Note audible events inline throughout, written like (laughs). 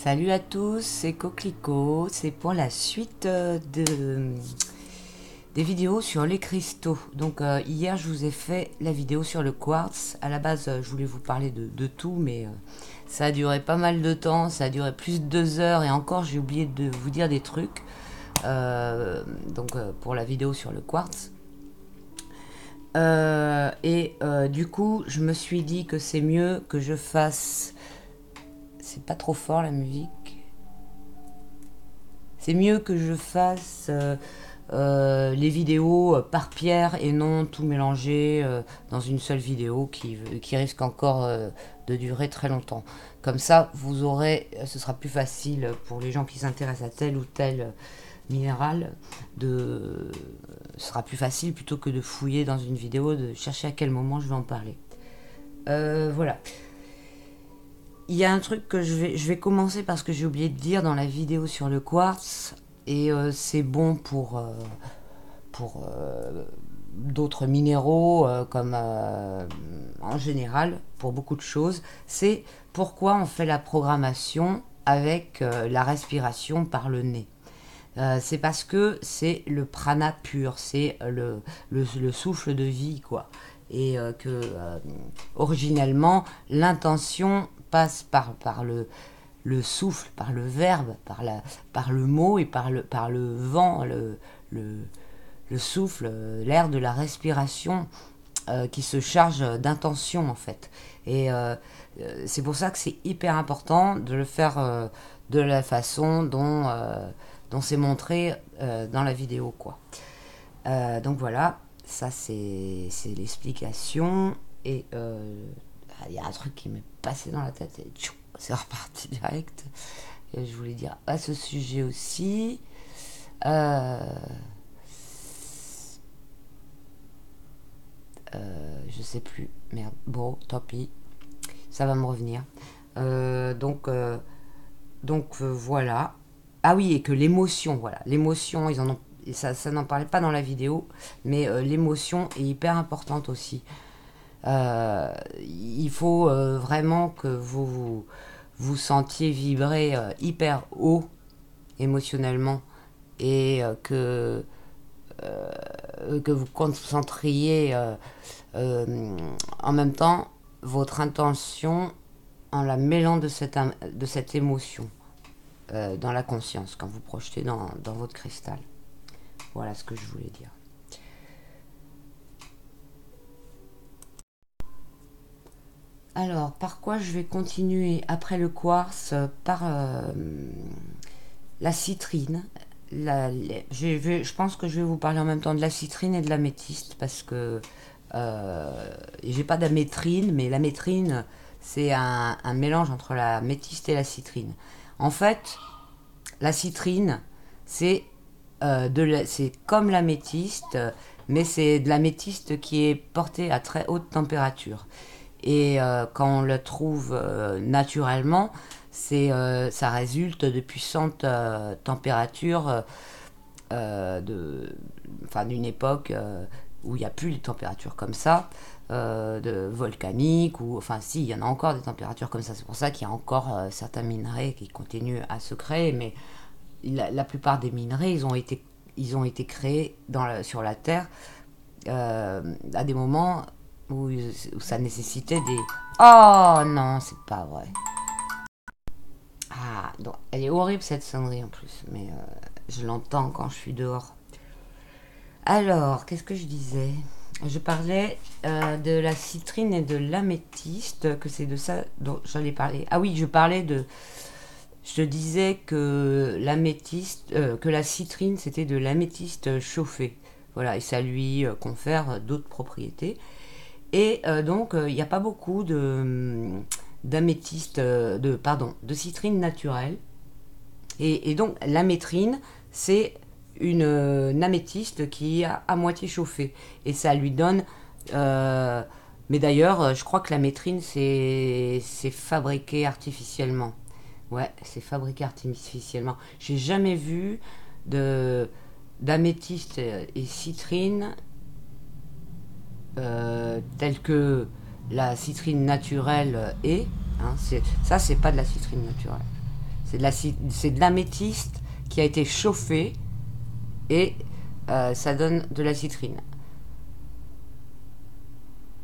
Salut à tous, c'est Coquelicot. C'est pour la suite euh, de, des vidéos sur les cristaux. Donc euh, hier, je vous ai fait la vidéo sur le quartz. À la base, euh, je voulais vous parler de, tout, mais ça a duré pas mal de temps. Ça a duré plus de deux heures et encore, j'ai oublié de vous dire des trucs. donc pour la vidéo sur le quartz. et du coup, je me suis dit que c'est mieux que je fasse c'est pas trop fort la musique. C'est mieux que je fasse euh, euh, les vidéos par pierre et non tout mélanger euh, dans une seule vidéo qui, qui risque encore de durer très longtemps. Comme ça, vous aurez, ce sera plus facile pour les gens qui s'intéressent à tel ou tel minéral, de, ce sera plus facile plutôt que de fouiller dans une vidéo, de chercher à quel moment je vais en parler. voilà il y a un truc que je vais, je vais commencer parce que j'ai oublié de dire dans la vidéo sur le quartz, et euh, c'est bon pour, euh, pour euh, d'autres minéraux, comme en général, pour beaucoup de choses, c'est pourquoi on fait la programmation avec la respiration par le nez. c'est parce que c'est le prana pur, c'est le, le, le, souffle de vie, quoi. Et que originellement, l'intention passe par, par le, le souffle, par le verbe, par, la, par le mot et par le, par le vent, le, le, le souffle, l'air de la respiration euh, qui se charge d'intention en fait. Et euh, c'est pour ça que c'est hyper important de le faire euh, de la façon dont, dont c'est montré dans la vidéo. quoi. donc voilà, ça c'est l'explication. Et il y a un truc qui m'est passé dans la tête et c'est reparti (laughs) direct. Et je voulais dire à ce sujet aussi. Euh, euh, je sais plus. Merde. Bon, tant pis. Ça va me revenir. Euh, donc, donc voilà. Ah oui, et que l'émotion, voilà. L'émotion, ils en ont. Ça, ça n'en parlait pas dans la vidéo, mais l'émotion est hyper importante aussi. Euh, il faut euh, vraiment que vous vous, sentiez vibrer euh, hyper haut émotionnellement et que, vous concentriez en même temps votre intention en la mêlant de cette, émotion dans la conscience quand vous projetez dans votre cristal. Voilà ce que je voulais dire. Alors, par quoi je vais continuer après le quartz Par euh, la citrine. je, pense que je vais vous parler en même temps de la citrine et de l'améthyste parce que euh, j'ai pas d'amétrine, mais l'amétrine c'est un, mélange entre la métiste et la citrine. En fait, la citrine c'est euh, comme l'améthyste, mais c'est de l'améthyste qui est portée à très haute température. Et euh, quand on le trouve euh, naturellement, euh, ça résulte de puissantes températures de, enfin, d'une époque où il n'y a plus de températures comme ça, de volcaniques, ou enfin si, il y en a encore des températures comme ça. C'est pour ça qu'il y a encore certains minerais qui continuent à se créer, mais la, plupart des minerais, ils ont été, ils ont été créés dans sur la Terre à des moments où, ça nécessitait des... Oh non, c'est pas vrai. Ah, donc, elle est horrible cette sonnerie en plus, mais euh, je l'entends quand je suis dehors. Alors, qu'est-ce que je disais? Je parlais euh, de la citrine et de l'améthyste, que c'est de ça dont j'allais parler. Ah oui, je parlais de... Je disais que l'améthyste, euh, que la citrine, c'était de l'améthyste chauffé. Voilà, et ça lui confère d'autres propriétés. Et euh, donc, il euh, n'y a pas beaucoup de hum, d'améthyste, euh, de pardon, de citrine naturelle. Et, donc, l'amétrine, c'est une, améthyste qui est à, moitié chauffée. Et ça lui donne. mais d'ailleurs, je crois que l'amétrine, c'est fabriqué artificiellement. Ouais, c'est fabriqué artificiellement. J'ai jamais vu de d'améthyste et citrine euh, telle que la citrine naturelle est. Hein, ça, c'est pas de la citrine naturelle. C'est de l'améthyste qui a été chauffé et euh, ça donne de la citrine.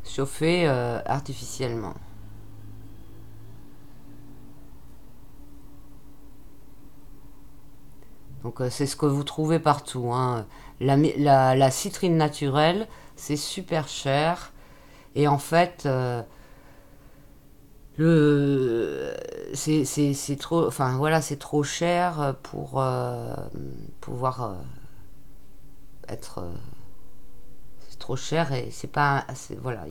Chauffé euh, artificiellement. Donc c'est ce que vous trouvez partout. Hein. La, citrine naturelle, c'est super cher. Et en fait, le c'est trop enfin voilà c'est trop cher pour euh, pouvoir euh, être euh, c'est trop cher et c'est pas voilà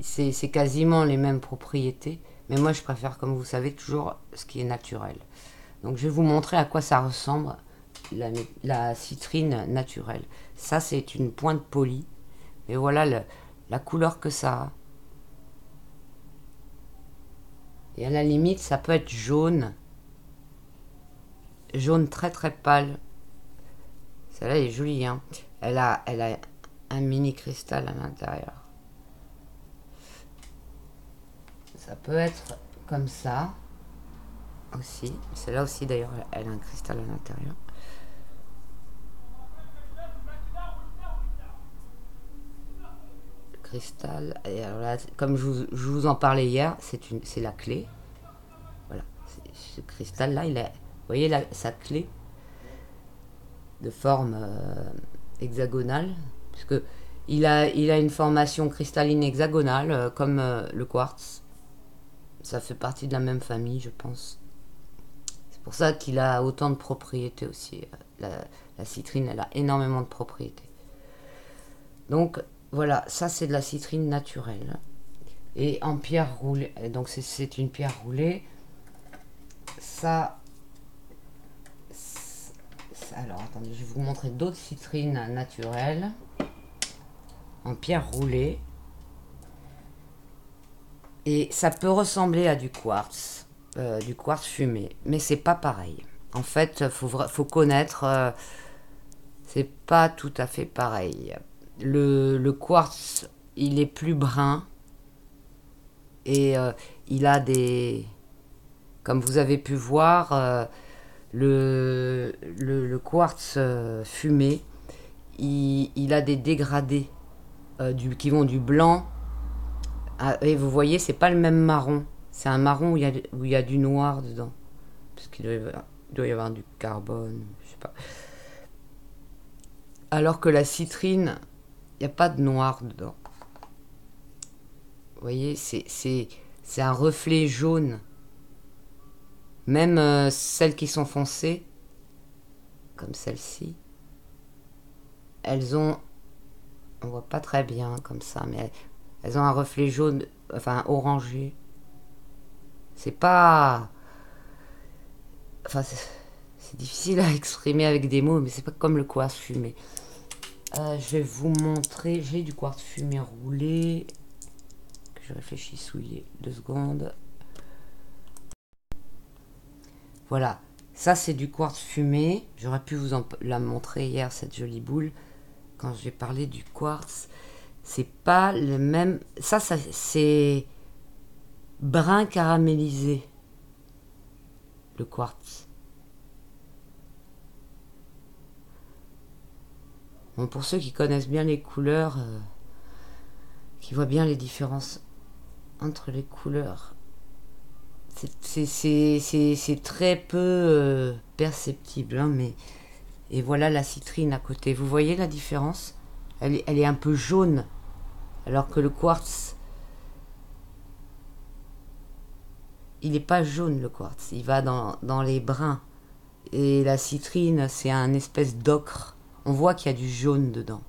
c'est quasiment les mêmes propriétés. Mais moi je préfère comme vous savez toujours ce qui est naturel. Donc je vais vous montrer à quoi ça ressemble la citrine naturelle ça c'est une pointe polie et voilà la couleur que ça a Et à la limite, ça peut être jaune. Jaune très très pâle. Celle-là est jolie. Hein. Elle, a, elle a un mini cristal à l'intérieur. Ça peut être comme ça aussi. Celle-là aussi d'ailleurs, elle a un cristal à l'intérieur. Cristal. Et alors là, comme je vous, en parlais hier, c'est la clé. Voilà, ce cristal-là, il est, vous voyez la, sa clé de forme euh, hexagonale, puisque il a, il a une formation cristalline hexagonale, euh, comme euh, le quartz. Ça fait partie de la même famille, je pense. C'est pour ça qu'il a autant de propriétés aussi. La, la citrine, elle a énormément de propriétés. Donc, voilà, ça c'est de la citrine naturelle. Et en pierre roulée, donc c'est une pierre roulée. Ça, alors attendez, je vais vous montrer d'autres citrines naturelles en pierre roulée. Et ça peut ressembler à du quartz, euh, du quartz fumé, mais c'est pas pareil. En fait, faut faut connaître, euh, c'est pas tout à fait pareil le, quartz, il est plus brun et euh, il a des... Comme vous avez pu voir, euh, le, le, quartz euh, fumé, il, a des dégradés du, qui vont du blanc. et vous voyez, c'est pas le même marron. C'est un marron où il, y a, du noir dedans. Parce qu'il doit, doit y avoir du carbone, je sais pas. Alors que la citrine, n'y a pas de noir dedans. Vous voyez, c'est un reflet jaune. Même euh, celles qui sont foncées, comme celle-ci, elles ont... On voit pas très bien comme ça, mais elles ont un reflet jaune, enfin orangé. C'est pas... Enfin, c'est difficile à (laughs) exprimer avec des mots, mais c'est pas comme le quartz fumé. Euh, je vais vous montrer. J'ai du quartz fumé roulé. Que je réfléchisse où. Deux secondes. Voilà. Ça, c'est du quartz fumé. J'aurais pu vous la montrer hier, cette jolie boule. Quand j'ai parlé du quartz. C'est pas le même. Ça c'est brun caramélisé. Le quartz. Pour ceux qui connaissent bien les couleurs, euh, qui voient bien les différences entre les couleurs, c'est très peu euh, perceptible. Hein, mais Et voilà la citrine à côté. Vous voyez la différence? Elle est, un peu jaune, alors que le quartz, il n'est pas jaune le quartz, il va dans, dans les bruns. Et la citrine, c'est un espèce d'ocre on voit qu'il y a du jaune dedans.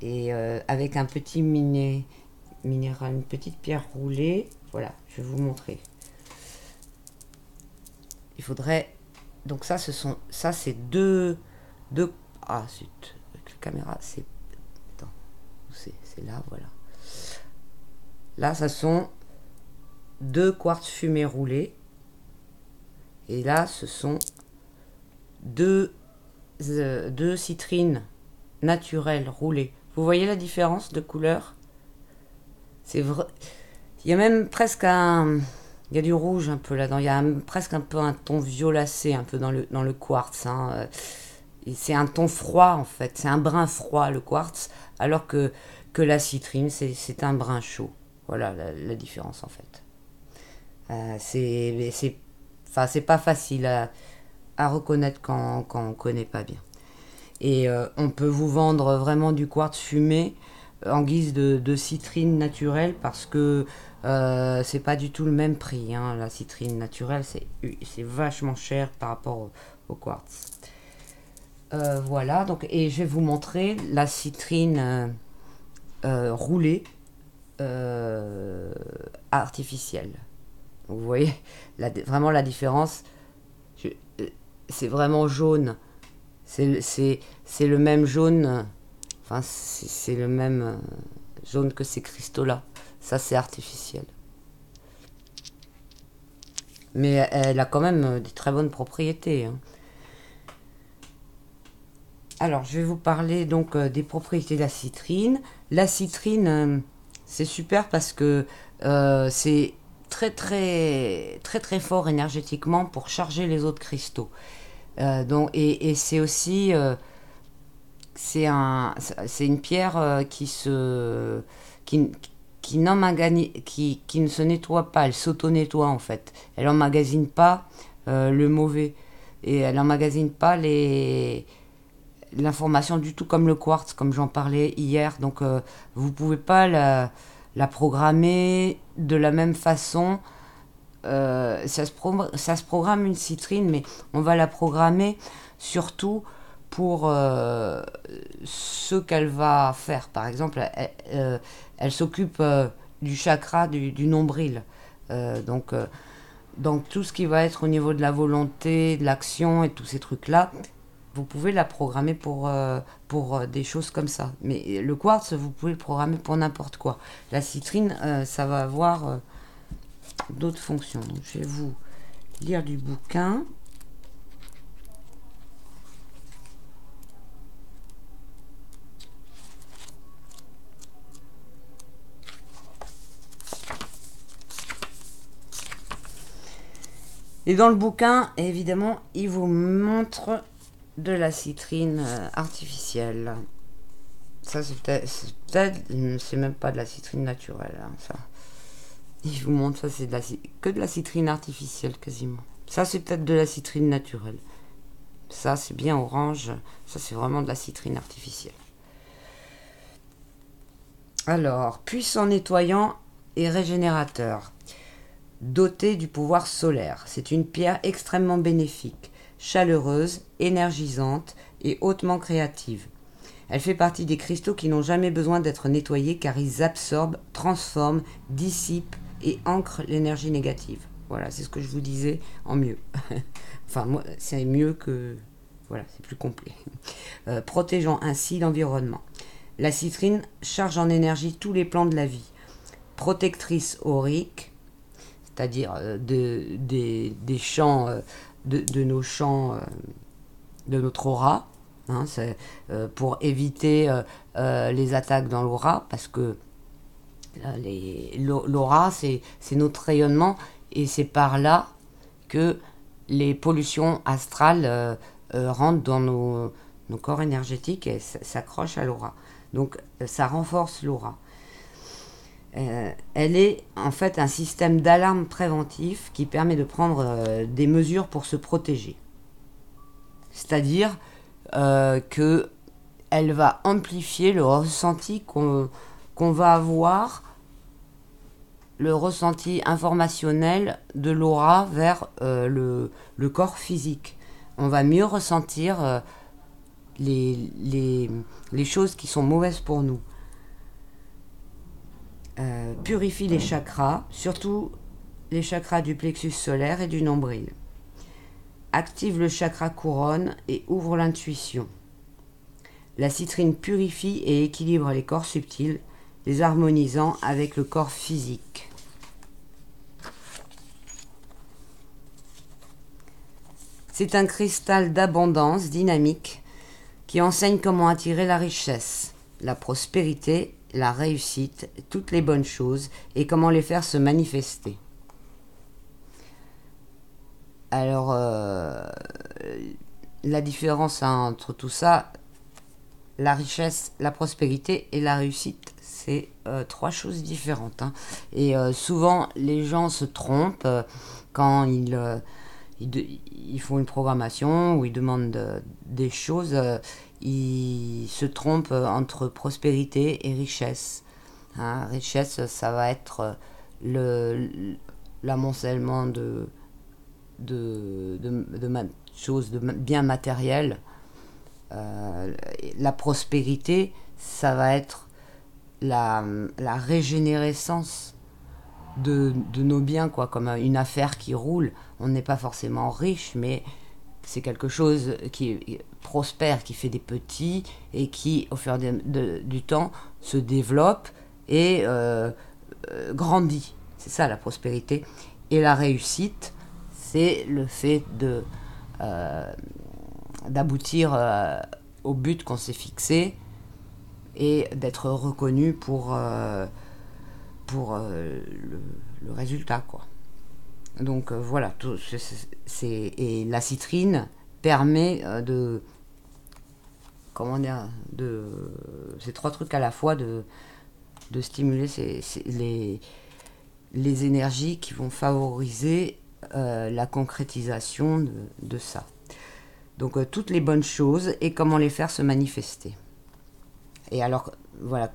Et euh, avec un petit miné, minéral, une petite pierre roulée, voilà, je vais vous montrer. Il faudrait donc ça ce sont ça c'est deux deux ah zut caméra c'est? C'est là voilà là ça sont deux quartz fumés roulés et là ce sont deux de citrine naturelle roulée. Vous voyez la différence de couleur? C'est vrai. Il y a même presque un, il y a du rouge un peu là-dedans. Il y a presque un peu un ton violacé un peu dans le, dans le quartz. Hein. Euh, c'est un ton froid en fait. C'est un brin froid le quartz, alors que, que la citrine, c'est un brin chaud. Voilà la, différence en fait. Euh, c'est enfin, pas facile à, reconnaître quand, on ne connaît pas bien. Et euh, on peut vous vendre vraiment du quartz fumé en guise de, citrine naturelle parce que euh, c'est pas du tout le même prix. Hein. La citrine naturelle, c'est vachement cher par rapport au, quartz. Euh, voilà, donc, et je vais vous montrer la citrine euh, roulée artificielle. Vous voyez vraiment la différence. C'est vraiment jaune. C'est le même jaune. Enfin, c'est le même jaune que ces cristaux-là. Ça, c'est artificiel. Mais elle a quand même euh, des très bonnes propriétés. Hein. Alors, je vais vous parler donc euh, des propriétés de la citrine. La citrine, euh, c'est super parce que c'est très très très très fort énergétiquement pour charger les autres cristaux. donc, et, c'est aussi c'est un une pierre qui se qui, qui, qui, qui ne se nettoie pas, elle s'auto-nettoie en fait. Elle emmagasine pas euh, le mauvais et elle emmagasine pas les l'information du tout comme le quartz, comme j'en parlais hier. Donc euh, vous pouvez pas la, la, programmer de la même façon. Euh, ça, se ça programme une citrine, mais on va la programmer surtout pour ce qu'elle va faire. Par exemple, elle, elle s'occupe euh, du chakra du, nombril. Euh, donc, euh, donc tout ce qui va être au niveau de la volonté, de l'action et tous ces trucs-là, vous pouvez la programmer pour, pour des choses comme ça. Mais le quartz, vous pouvez le programmer pour n'importe quoi. La citrine, ça va avoir d'autres fonctions. Je vais vous lire du bouquin. Et dans le bouquin, évidemment, il vous montre de la citrine euh, artificielle. Ça, c'est peut-être, c'est même pas de la citrine naturelle. Hein, ça. Il vous montre ça, c'est que de la citrine artificielle quasiment. Ça, c'est peut-être de la citrine naturelle. Ça, c'est bien orange. Ça, c'est vraiment de la citrine artificielle. Alors, puissant nettoyant et régénérateur dotée du pouvoir solaire. C'est une pierre extrêmement bénéfique, chaleureuse, énergisante et hautement créative. Elle fait partie des cristaux qui n'ont jamais besoin d'être nettoyés car ils absorbent, transforment, dissipent et ancrent l'énergie négative. Voilà, c'est ce que je vous disais en mieux. (laughs) enfin, moi, c'est mieux que... Voilà, c'est plus complet. (laughs) Euh, protégeant ainsi l'environnement. La citrine charge en énergie tous les plans de la vie. Protectrice aurique, c'est-à-dire euh, de, des, champs, euh, de, nos champs, euh, de notre aura, hein, pour éviter les attaques dans l'aura, parce que l'aura, c'est notre rayonnement, et c'est par là que les pollutions astrales rentrent dans nos, nos, corps énergétiques et s'accrochent à l'aura. Donc ça renforce l'aura. Euh, elle est en fait un système d'alarme préventif qui permet de prendre euh, des mesures pour se protéger. C'est-à-dire euh, que elle va amplifier le ressenti qu'on va avoir, le ressenti informationnel de l'aura vers le, corps physique. On va mieux ressentir les choses qui sont mauvaises pour nous. Euh, purifie les chakras, surtout les chakras du plexus solaire et du nombril. Active le chakra couronne et ouvre l'intuition. La citrine purifie et équilibre les corps subtils, les harmonisant avec le corps physique. C'est un cristal d'abondance dynamique qui enseigne comment attirer la richesse, la prospérité la réussite, toutes les bonnes choses et comment les faire se manifester. Alors, euh, la différence entre tout ça, la richesse, la prospérité et la réussite, c'est euh, trois choses différentes. hein. Et euh, souvent, les gens se trompent quand ils, ils, font une programmation ou ils demandent de- des choses. euh, ils se trompent euh, entre prospérité et richesse. hein. Richesse, ça va être euh, le l'amoncellement de, de, de, choses, de ma- biens matériels. Euh, la prospérité, ça va être la, la régénérescence de, de nos biens, quoi, comme une affaire qui roule. On n'est pas forcément riche, mais c'est quelque chose qui prospère, qui fait des petits et qui, au fur et à mesure du temps, se développe et euh, euh, grandit. C'est ça la prospérité. Et la réussite, c'est le fait de euh, d'aboutir au but qu'on s'est fixé et d'être reconnu pour, pour euh, le, résultat. Quoi. Donc euh, voilà, et la citrine permet euh, de. Comment dire de, Ces trois trucs à la fois de, stimuler les, énergies qui vont favoriser la concrétisation de, ça. Donc toutes les bonnes choses et comment les faire se manifester. Et alors, voilà,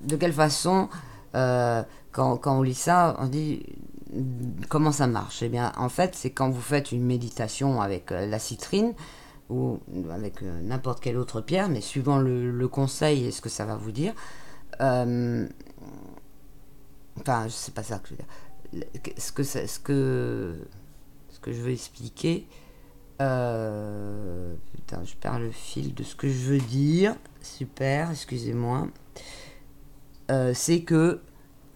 de quelle façon, euh, quand, on lit ça, on dit mm, comment ça marche? Eh bien, en fait, c'est quand vous faites une méditation avec euh, la citrine ou avec euh, n'importe quelle autre pierre, mais suivant le, conseil et ce que ça va vous dire. enfin, c'est pas ça que je veux dire. Ce que, ça- ce que, je veux expliquer, putain, je perds le fil de ce que je veux dire. Super, excusez-moi. Euh, c'est que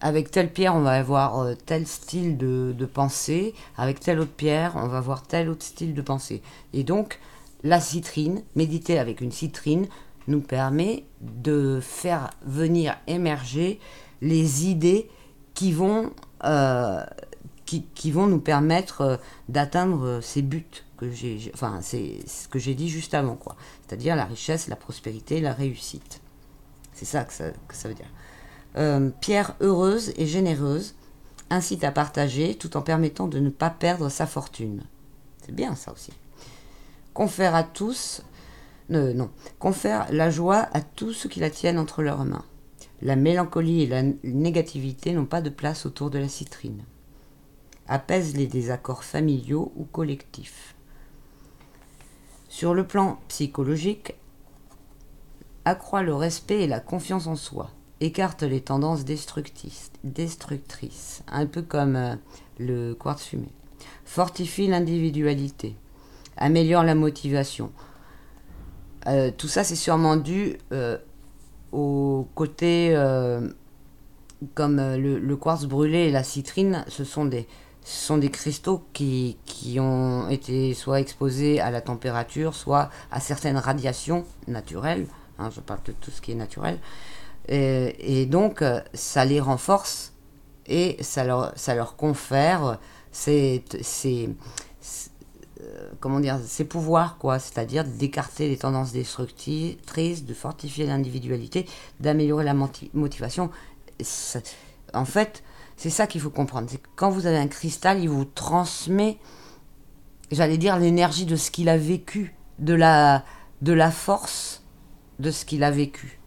avec telle pierre, on va avoir euh, tel style de, pensée. Avec telle autre pierre, on va avoir tel autre style de pensée. Et donc, la citrine, méditer avec une citrine, nous permet de faire venir émerger les idées qui vont, euh, qui, qui vont nous permettre d'atteindre ces buts que j'ai- enfin, c'est ce que j'ai dit juste avant, quoi. C'est-à-dire la richesse, la prospérité, la réussite. C'est ça que ça, que ça veut dire. Euh, Pierre heureuse et généreuse incite à partager tout en permettant de ne pas perdre sa fortune. C'est bien ça aussi. Confère à tous, euh, non, confère la joie à tous ceux qui la tiennent entre leurs mains. La mélancolie et la négativité n'ont pas de place autour de la citrine. Apaise les désaccords familiaux ou collectifs. Sur le plan psychologique, accroît le respect et la confiance en soi, écarte les tendances destructrices, un peu comme euh, le quartz fumé, fortifie l'individualité, améliore la motivation. Euh, tout ça, c'est sûrement dû euh, au côté comme le, quartz brûlé et la citrine, ce sont des, cristaux qui, qui ont été soit exposés à la température, soit à certaines radiations naturelles. hein, je parle de tout ce qui est naturel. Et, et donc, euh, ça les renforce et ça leur, ça leur confère euh, ces pouvoirs, quoi. C'est-à-dire d'écarter les tendances destructrices, de fortifier l'individualité, d'améliorer la moti- motivation. En fait, c'est ça qu'il faut comprendre. C'est que quand vous avez un cristal, il vous transmet, j'allais dire, l'énergie de ce qu'il a vécu, de la, de la force de ce qu'il a vécu.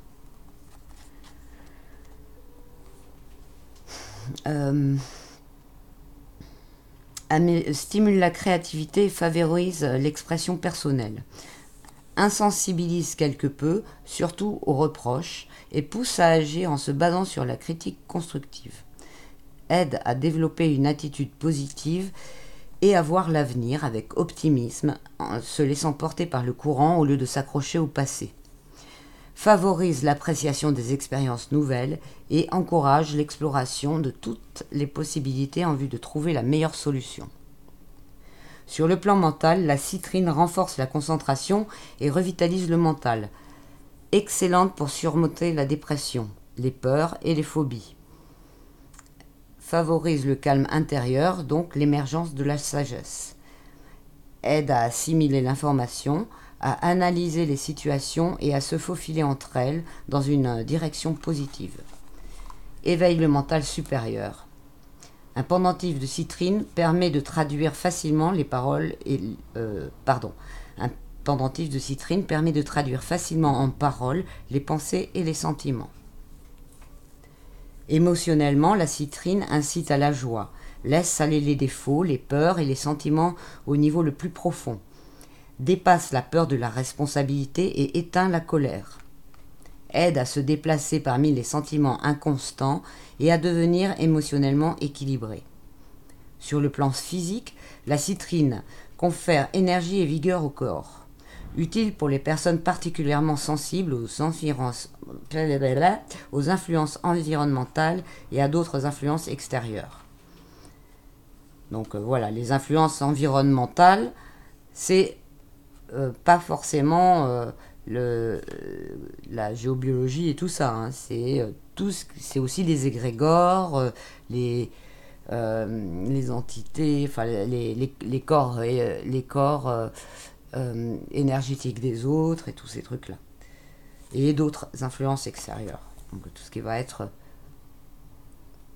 Euh, amé- stimule la créativité et favorise l'expression personnelle. Insensibilise quelque peu, surtout aux reproches, et pousse à agir en se basant sur la critique constructive. Aide à développer une attitude positive et à voir l'avenir avec optimisme, en se laissant porter par le courant au lieu de s'accrocher au passé favorise l'appréciation des expériences nouvelles et encourage l'exploration de toutes les possibilités en vue de trouver la meilleure solution. Sur le plan mental, la citrine renforce la concentration et revitalise le mental. Excellente pour surmonter la dépression, les peurs et les phobies. Favorise le calme intérieur, donc l'émergence de la sagesse. aide à assimiler l'information, à analyser les situations et à se faufiler entre elles dans une direction positive. Éveille le mental supérieur. Un pendentif de citrine permet de traduire facilement les paroles et euh, pardon. Un pendentif de citrine permet de traduire facilement en paroles les pensées et les sentiments. Émotionnellement, la citrine incite à la joie, laisse aller les défauts, les peurs et les sentiments au niveau le plus profond, dépasse la peur de la responsabilité et éteint la colère, aide à se déplacer parmi les sentiments inconstants et à devenir émotionnellement équilibré. Sur le plan physique, la citrine confère énergie et vigueur au corps utile pour les personnes particulièrement sensibles aux influences, (laughs) aux influences environnementales et à d'autres influences extérieures. Donc euh, voilà, les influences environnementales, c'est pas forcément euh, le, la géobiologie et tout ça. Hein. c'est aussi les égrégores, les les entités, enfin les, les, les corps, les corps énergétiques des autres et tous ces trucs là, et d'autres influences extérieures. Donc tout ce qui va être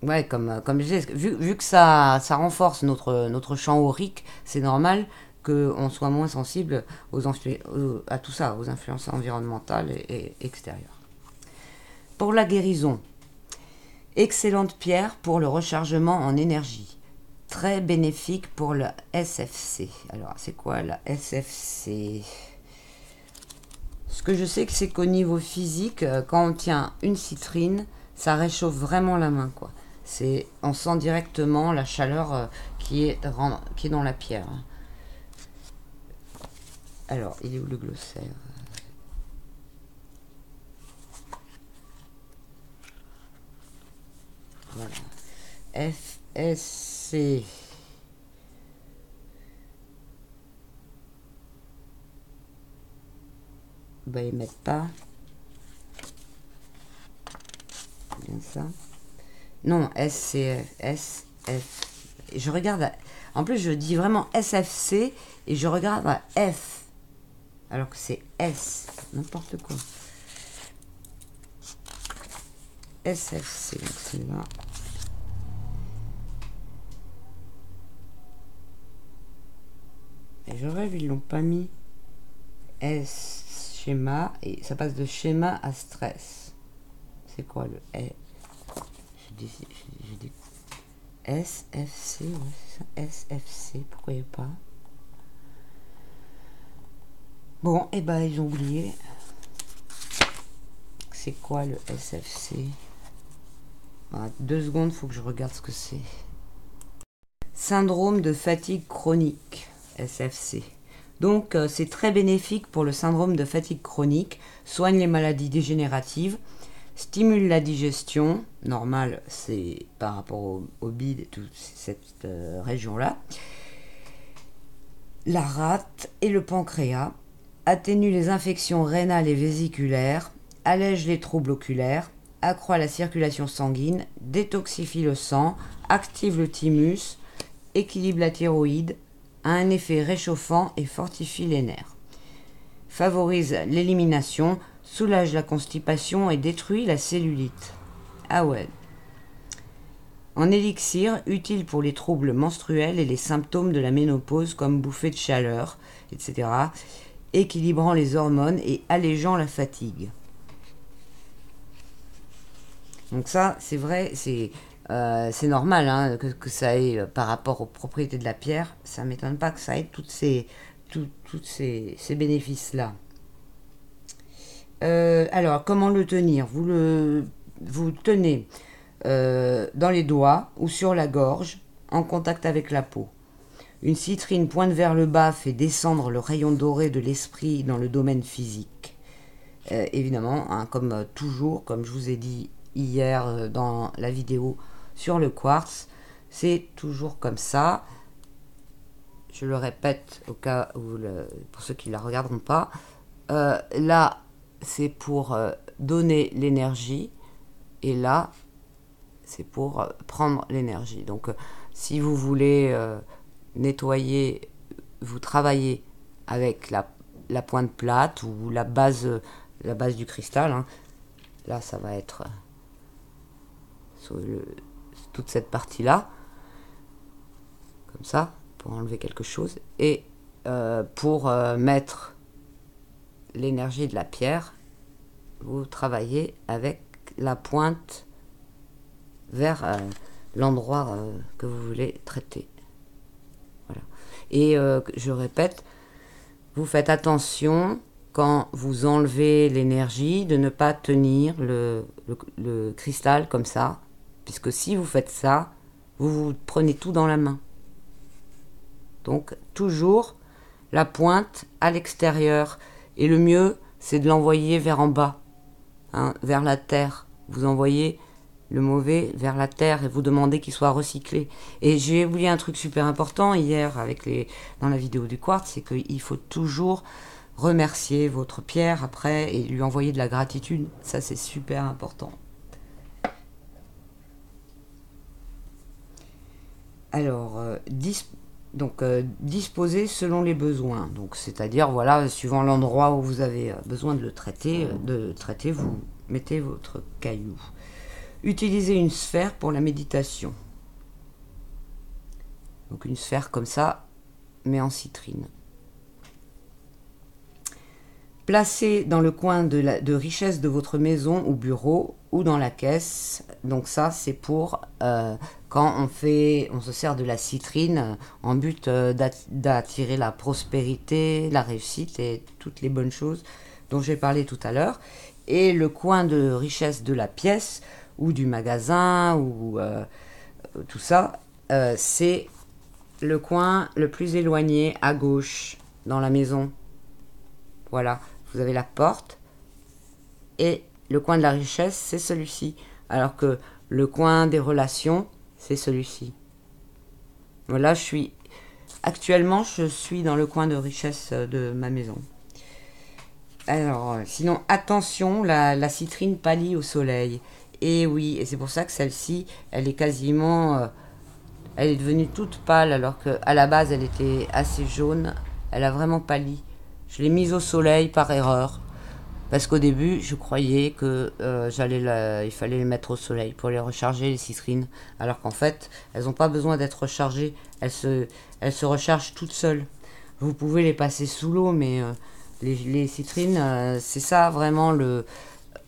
Ouais, comme, euh, comme je disais, vu, vu que ça, ça renforce notre, notre champ aurique, c'est normal qu'on soit moins sensible aux, à tout ça, aux influences environnementales et, extérieures. Pour la guérison, excellente pierre pour le rechargement en énergie. Très bénéfique pour le SFC. Alors, c'est quoi la SFC Ce que je sais, c'est qu'au niveau physique, euh, quand on tient une citrine, ça réchauffe vraiment la main, quoi c'est on sent directement la chaleur euh, qui, est, qui est dans la pierre. Alors, il est où le glossaire? Voilà. FSC. Bah, ils mettent pas. Bien ça. Non, SCF. Je regarde. En plus, je dis vraiment SFC et je regarde à F. Alors que c'est S. N'importe quoi. SFC. Donc c'est là. Et je rêve, ils l'ont pas mis. S schéma. Et ça passe de schéma à stress. C'est quoi le S j'ai SFC, ouais, c'est ça. SFC, pourquoi il n'y a pas? Bon, et eh ben ils ont oublié. C'est quoi le SFC ah, Deux secondes, faut que je regarde ce que c'est. Syndrome de fatigue chronique, SFC. Donc euh, c'est très bénéfique pour le syndrome de fatigue chronique, soigne les maladies dégénératives, stimule la digestion, normal, c'est par rapport au, bide et toute cette euh, région-là. La rate et le pancréas, atténue les infections rénales et vésiculaires, allège les troubles oculaires, accroît la circulation sanguine, détoxifie le sang, active le thymus, équilibre la thyroïde, a un effet réchauffant et fortifie les nerfs. Favorise l'élimination, soulage la constipation et détruit la cellulite. Ah ouais. En élixir, utile pour les troubles menstruels et les symptômes de la ménopause comme bouffée de chaleur, etc., équilibrant les hormones et allégeant la fatigue. Donc ça, c'est vrai, c'est euh, normal hein, que, ça ait, euh, par rapport aux propriétés de la pierre, ça ne m'étonne pas que ça ait toutes ces, ces bénéfices-là. Euh, alors, comment le tenir? Vous le vous tenez dans les doigts ou sur la gorge, en contact avec la peau. Une citrine pointe vers le bas fait descendre le rayon doré de l'esprit dans le domaine physique. Euh, évidemment, hein, comme toujours, comme je vous ai dit hier dans la vidéo sur le quartz, c'est toujours comme ça. Je le répète au cas où, pour ceux qui ne la regarderont pas, là, c'est pour euh, donner l'énergie et là, c'est pour euh, prendre l'énergie. Donc, euh, si vous voulez nettoyer vous travaillez avec la, la pointe plate ou la base, la base du cristal. hein. Là, ça va être euh, toute cette partie-là, comme ça, pour enlever quelque chose. Et euh, pour euh, mettre l'énergie de la pierre, vous travaillez avec la pointe vers l'endroit que vous voulez traiter. Et euh, je répète, vous faites attention quand vous enlevez l'énergie de ne pas tenir le cristal comme ça, puisque si vous faites ça, vous, vous prenez tout dans la main. Donc toujours la pointe à l'extérieur. Et le mieux, c'est de l'envoyer vers en bas, hein, vers la terre. Vous envoyez le mauvais vers la terre et vous demandez qu'il soit recyclé. Et j'ai oublié un truc super important hier avec les, dans la vidéo du quartz, c'est qu'il faut toujours remercier votre pierre après et lui envoyer de la gratitude. Ça, c'est super important. Alors, euh, donc euh, disposer selon les besoins. Donc, c'est-à-dire, voilà, suivant l'endroit où vous avez euh, besoin de le traiter, de traiter, vous mettez votre caillou. Utilisez une sphère pour la méditation. Donc une sphère comme ça, mais en citrine. Placez dans le coin de, richesse de votre maison ou bureau ou dans la caisse. Donc ça, c'est pour euh, quand on fait, on se sert de la citrine en but euh, d'at- d'attirer la prospérité, la réussite et toutes les bonnes choses dont j'ai parlé tout à l'heure. Et le coin de richesse de la pièce ou du magasin ou euh, tout ça, euh, c'est le coin le plus éloigné à gauche dans la maison. Voilà, vous avez la porte et le coin de la richesse, c'est celui-ci. Alors que le coin des relations, c'est celui-ci. Voilà, je suis actuellement, je suis dans le coin de richesse de ma maison. Alors, euh, sinon, attention, la citrine pâlit au soleil. Et oui, et c'est pour ça que celle-ci, elle est quasiment, euh, elle est devenue toute pâle alors que à la base, elle était assez jaune. Elle a vraiment pâli. Je l'ai mise au soleil par erreur. Parce qu'au début, je croyais que euh, j'allais la- il fallait les mettre au soleil pour les recharger, les citrines. Alors qu'en fait, elles n'ont pas besoin d'être rechargées. Elles se, elles se rechargent toutes seules. Vous pouvez les passer sous l'eau, mais euh, les, citrines, c'est ça vraiment le,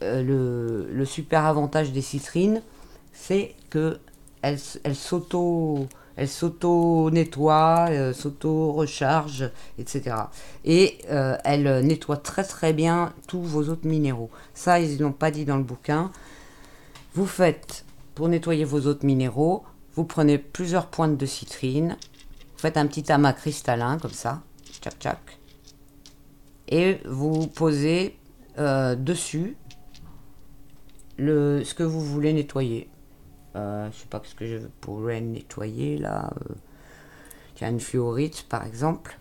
euh, le, super avantage des citrines. C'est que elles, s'auto elles s'auto-nettoient, euh, s'auto-rechargent, etc. Et euh, elles nettoient très très bien tous vos autres minéraux. Ça, ils n'ont pas dit dans le bouquin. Vous faites, pour nettoyer vos autres minéraux, vous prenez plusieurs pointes de citrine, vous faites un petit amas cristallin comme ça, tchac tchac, et vous posez dessus le, ce que vous voulez nettoyer. Euh, je sais pas ce que je pourrais nettoyer là. euh, tiens, une fluorite par exemple.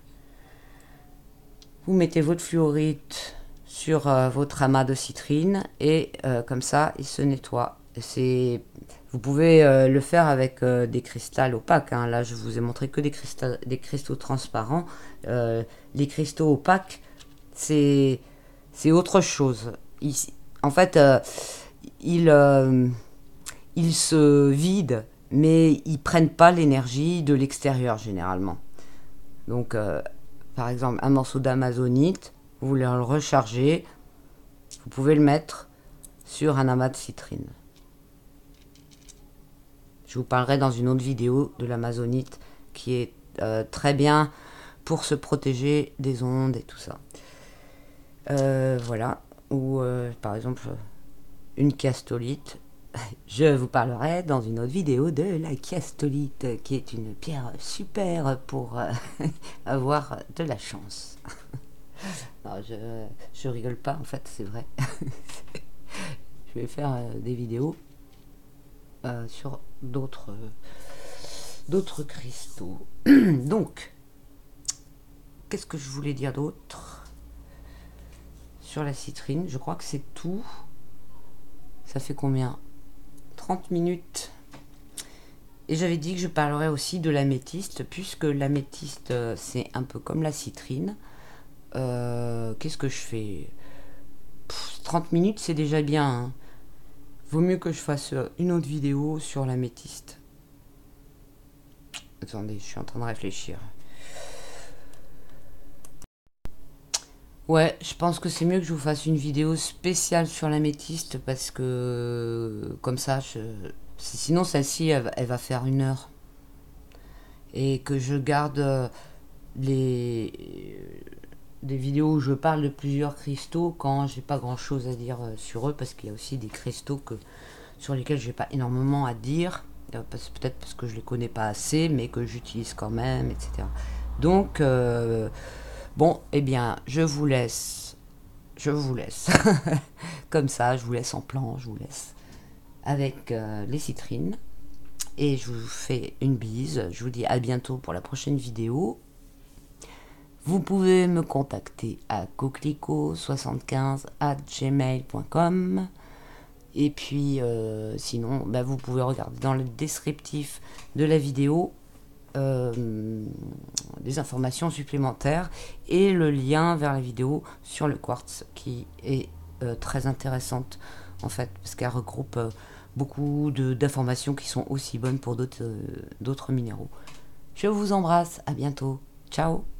Vous mettez votre fluorite sur euh, votre amas de citrine et euh, comme ça il se nettoie. Et C'est, vous pouvez euh, le faire avec euh, des cristals opaques. hein. Là, je vous ai montré que des, cristals, des cristaux transparents. Euh, les cristaux opaques, c'est, autre chose. Ils- en fait, euh, ils, euh, se vident, mais ils prennent pas l'énergie de l'extérieur généralement. Donc, euh, par exemple, un morceau d'amazonite, vous voulez le recharger, vous pouvez le mettre sur un amas de citrine. Je vous parlerai dans une autre vidéo de l'amazonite qui est euh, très bien pour se protéger des ondes et tout ça. Voilà. Ou par exemple une chiastolite. (laughs) Je vous parlerai dans une autre vidéo de la chiastolite, qui est une pierre super pour euh, (laughs) avoir de la chance. (laughs) Je, rigole pas, en fait, c'est vrai. je vais faire euh, des vidéos euh, sur d'autres d'autres cristaux. (clears throat) Donc, qu'est-ce que je voulais dire d'autre? Sur la citrine Je crois que c'est tout. Ça fait combien? 30 minutes. Et j'avais dit que je parlerais aussi de l'améthyste, puisque l'améthyste, euh, c'est un peu comme la citrine. Euh, qu'est-ce que je fais? 30 minutes, c'est déjà bien. Hein. Vaut mieux que je fasse euh, une autre vidéo sur l'améthyste. Attendez, je suis en train de réfléchir. Ouais, je pense que c'est mieux que je vous fasse une vidéo spéciale sur l'améthyste parce que comme ça, je, Sinon, celle-ci, elle, va faire une heure. Et que je garde euh, les des vidéos où je parle de plusieurs cristaux quand j'ai pas grand chose à dire euh, sur eux parce qu'il y a aussi des cristaux que sur lesquels j'ai pas énormément à dire euh, peut-être parce que je les connais pas assez mais que j'utilise quand même etc donc bon eh bien je vous laisse je vous laisse (laughs) comme ça je vous laisse en plan je vous laisse avec euh, les citrines. Et je vous fais une bise. Je vous dis à bientôt pour la prochaine vidéo. Vous pouvez me contacter à coquelicot75 at gmail.com. Et puis, euh, sinon, bah, vous pouvez regarder dans le descriptif de la vidéo des informations supplémentaires et le lien vers la vidéo sur le quartz qui est très intéressante en fait, parce qu'elle regroupe beaucoup d'informations qui sont aussi bonnes pour d'autres euh, minéraux. Je vous embrasse, à bientôt. Ciao